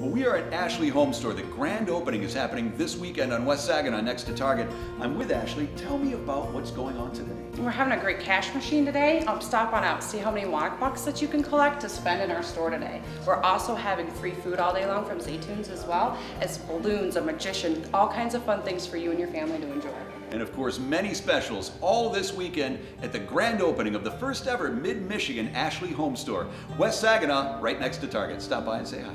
Well, we are at Ashley Home Store. The grand opening is happening this weekend on West Saginaw next to Target. I'm with Ashley. Tell me about what's going on today. We're having a great cash machine today. Um, stop on out, see how many walk bucks that you can collect to spend in our store today. We're also having free food all day long from Zaytoon's as well as balloons, a magician, all kinds of fun things for you and your family to enjoy. And of course, many specials all this weekend at the grand opening of the first ever Mid Michigan Ashley Home Store. West Saginaw, right next to Target. Stop by and say hi.